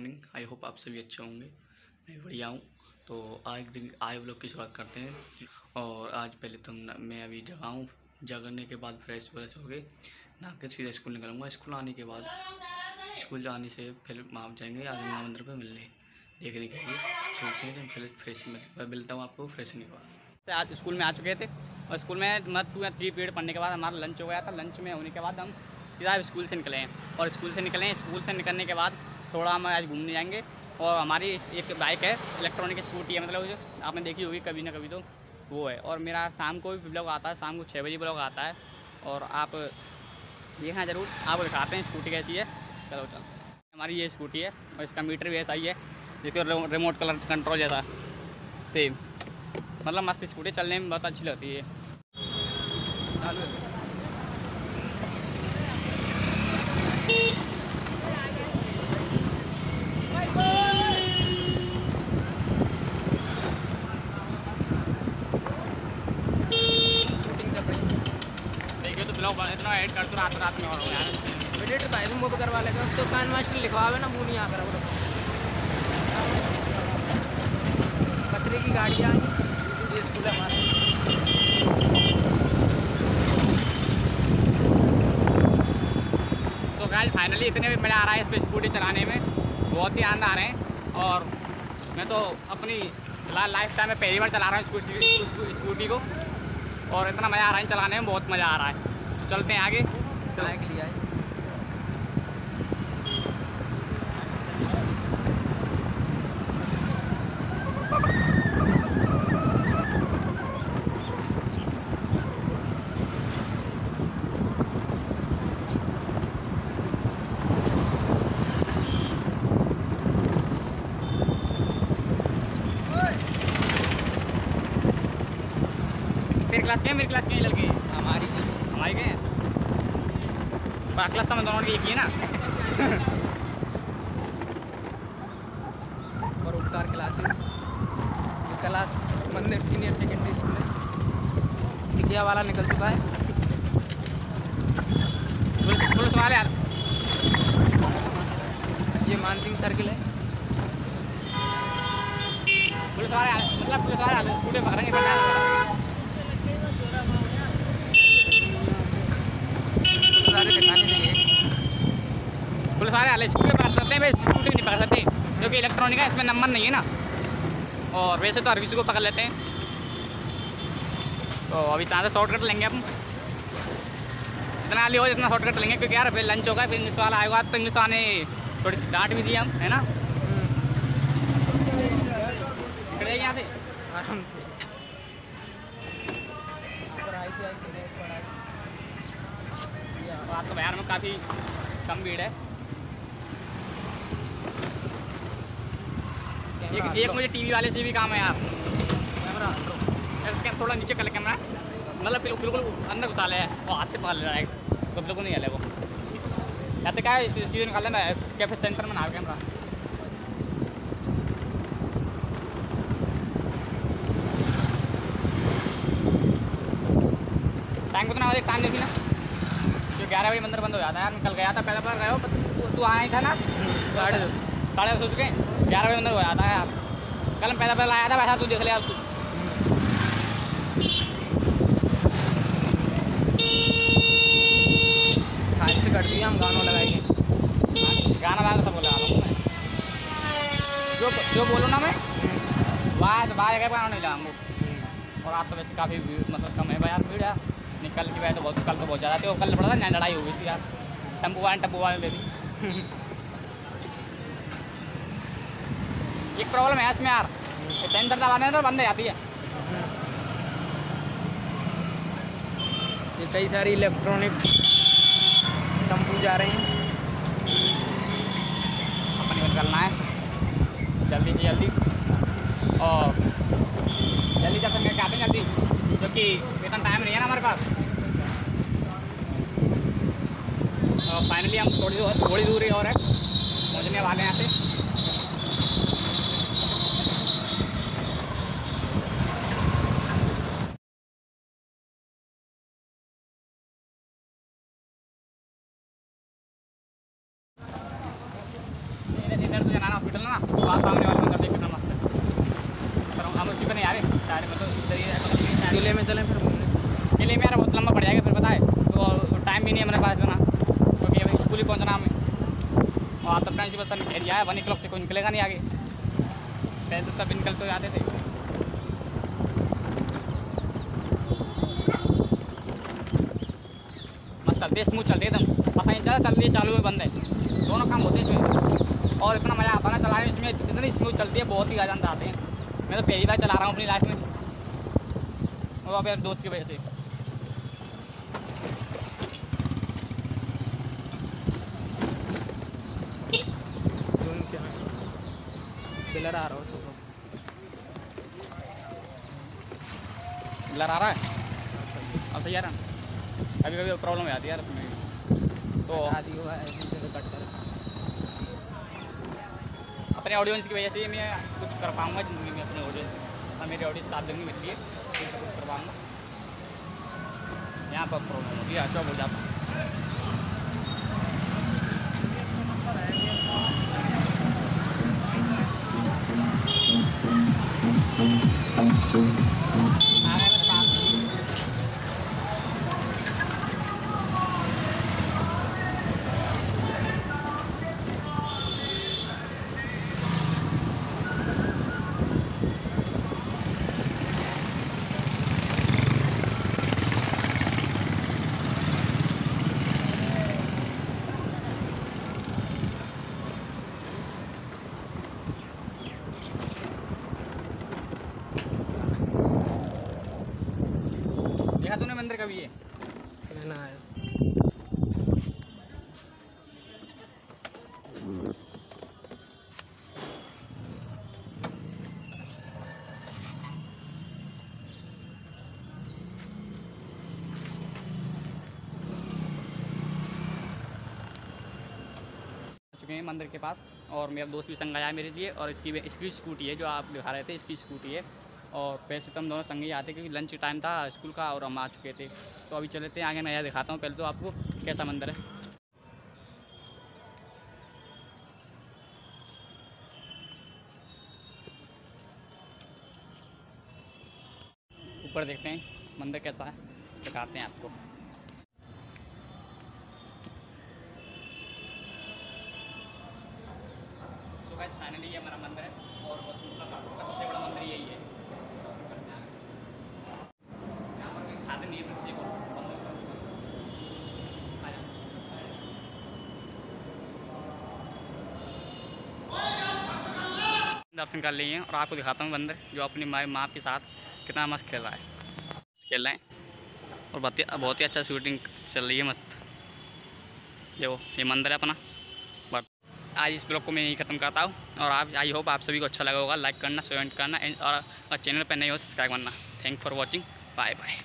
Morning I hope आप सभी अच्छे होंगे। मैं बढ़िया हूँ। तो आज दिन, आज लोग की शुरुआत करते हैं। और आज पहले तो मैं अभी जगा हूँ। जगने के बाद फ्रेश व्रेश हो गए। ना के सीधा स्कूल निकलूँगा। स्कूल आने के बाद, स्कूल जाने से फिर वहाँ जाएँगे। गंगा मंदिर पर मिलने। देखने के लिए चलते हैं तो फिर फ्रेश मिलता हूँ आपको फ्रेश होने के बाद। आज स्कूल में आ चुके थे। और स्कूल में मतलब टू या थ्री पीरियड पढ़ने के बाद हमारा लंच हो गया था। लंच में होने के बाद हम सीधा स्कूल से निकले हैं। और स्कूल से निकले हैं। स्कूल से निकलने के बाद थोड़ा हम आज घूमने जाएँगे और हमारी एक बाइक है इलेक्ट्रॉनिक स्कूटी है मतलब आपने देखी होगी कभी ना कभी तो वो है। और मेरा शाम को भी ब्लॉग आता है, शाम को छः बजे ब्लॉग आता है। और आप देखना ज़रूर, आपको दिखाते हैं स्कूटी कैसी है। चलो चलो। हमारी ये स्कूटी है और इसका मीटर भी ऐसा ही है देखिए रिमोट कलर कंट्रोल जैसा। सेम मतलब मस्त स्कूटी चलने में बहुत अच्छी लगती है। चालू। ऐड कर दो रात रात में और हो यार। एडिटर भाई तुम वो करवा लेगा तो कान मास्टर लिखवावे ना वो नहीं आ कर कचरे की गाड़ियाँ ये स्कूल है हमारा। तो गाइस फाइनली इतने भी मज़ा आ रहा है इस पर स्कूटी चलाने में। बहुत ही आनंद आ रहे हैं और मैं तो अपनी लाइफ टाइम में पहली बार चला रहा हूँ स्कूटी को। और इतना मज़ा आ रहा है चलाने में बहुत मज़ा आ रहा है। चलते हैं आगे। आए। मेरी क्लास के मेरी क्लास के लड़के। हमारी हमारी गए क्लास तो दोनों एक है ना? और उपकार क्लासेस ये क्लास मंदिर सीनियर सेकेंडरी स्कूल है। टिकिया वाला निकल चुका है। पुलिस पुलिस वाले यार। ये मानसिंह सर्किल है। पुलिस वाले मतलब पुलिस वाले स्कूटी पकड़ेंगे सरकार सारे दिखाने नहीं पुलिस वाले हाल स्कूटी पकड़ सकते हैं भाई स्कूटी नहीं पकड़ सकते क्योंकि इलेक्ट्रॉनिक है, इसमें नंबर नहीं है ना। और वैसे तो हर किसी को पकड़ लेते हैं। तो अभी यहाँ से शॉर्टकट लेंगे हम। इतना आली हो जितना शॉर्टकट लेंगे, क्योंकि यार फिर लंच होगा फिर इंग्लिश वाला आएगा तो इंग्लिश वाले थोड़ी डांट भी दी हम, है ना? तो बिहार में काफ़ी कम भीड़ है। एक एक मुझे टीवी वाले से भी काम है यार। कैमरा थोड़ा नीचे कर ले कैमरा। मतलब बिल्कुल अंदर घुसा ले वो हाथ से पकड़ ले डायरेक्ट तो बिल्कुल नहीं हले वो। या तो क्या है सीधे निकाल लेना कैफ़े सेंटर में ना कैमरा। टाइम कितना बजे टाइम देखी ना। जो ग्यारह बजे मंदिर बंद हो जाता है यार कल गया था पहले बार गया हो तू तू आया था ना। साढ़े दस। साढ़े दस हो चुके हैं। ग्यारह बजे अंदर हो जाता है यार। कल पहले पहले आया था, वैसा तू देख लिया तू। फास्ट कर दिया हम गानों लगाएँगे गाना वाला सब बोला जो जो बोलो ना मैं तो बाहर जगह पर नहीं जाऊँगा और आज तो वैसे काफ़ी मतलब कम है यार, भीड़ है। निकल की वजह तो बहुत कल तो बहुत ज़्यादा थी, और कल पड़ा था लड़ाई हो गई थी यार। टेंपो वाले टेंपो वाले ले दी एक प्रॉब्लम है इसमें यार। सेंटर दबाने तो बंद जाती है। ये कई सारी इलेक्ट्रॉनिक टम्पू जा रहे हैं। अपनी निकलना है। जल्दी से जल्दी। और जल्दी जब तक आते हैं जल्दी। क्योंकि इतना टाइम नहीं है ना हमारे पास। और फाइनली हम थोड़ी दूर थोड़ी दूर और है। पहुँचने वाले हैं यहाँ से। नारायण हॉस्पिटल ना वहाँ सामने वाले मंदिर देख कितना मस्त है पर हम उसी पे नहीं आ रहे शायद मतलब किले में चलें फिर घूमने के लिए मेरा बहुत लंबा पड़ जाएगा फिर पता है तो टाइम भी नहीं है मेरे पास इतना क्योंकि अभी स्कूल ही पहुँचना हमें और आप तो प्रिंसिपल सर एरिया है वन क्लब से कोई निकलेगा नहीं आगे पहले तो तब निकल तो जाते थे चलते स्मूथ चलते एकदम पता नहीं चला चल चालू है बंद है दोनों काम होते हैं इसमें और इतना मज़ा ना में इसमें इतनी स्मूथ चलती है बहुत ही आनंद आते हैं। मैं तो पहली बार चला रहा हूँ अपनी लाइफ में। वो अपने दोस्त की वजह से। आ रहा हो आ रहा है? अब सही रहा है कभी प्रॉब्लम आती है यार तो आदि हुआ है ऐसे से कट कर अपने ऑडियंस की वजह से मैं कुछ कर पाऊँगा ज़िंदगी में अपने ऑडियंस और मेरे ऑडियंस साथ देंगे मेरे लिए मैं कुछ कर पाऊँगा। यहाँ पर प्रॉब्लम होगी अच्छा बोल हो जाता। देखा तूने मंदिर कभी ये रहना है। चुके हैं मंदिर के पास और मेरा दोस्त भी संग आया मेरे लिए और इसकी इसकी स्कूटी है जो आप दिखा रहे थे इसकी स्कूटी है। और पैसे तो हम दोनों संग ही आते क्योंकि लंच टाइम था स्कूल का और हम आ चुके थे। तो अभी चले थे आगे नया दिखाता हूँ पहले तो आपको कैसा मंदिर है। ऊपर देखते हैं, मंदिर कैसा है, दिखाते हैं आपको सो गाइस फाइनली ये हमारा मंदिर है और बहुत मतलब नागपुर का सबसे बड़ा मंदिर यही है यहाँ पर कोई खाते नहीं है किसी को आ जाओ। दर्शन कर लिए हैं और आपको दिखाता हूँ मंदिर जो अपनी माँ माँ के साथ कितना मस्त खेल रहा है। खेल रहे हैं और बहुत ही अच्छा शूटिंग चल रही है मस्त। ये वो, ये मंदिर है अपना। बट आज इस ब्लॉग को मैं यही ख़त्म करता हूँ और आप आई होप आप सभी को अच्छा लगा होगा। लाइक करना शेयर करना और चैनल पर नहीं हो सब्सक्राइब करना। Thank for watching bye bye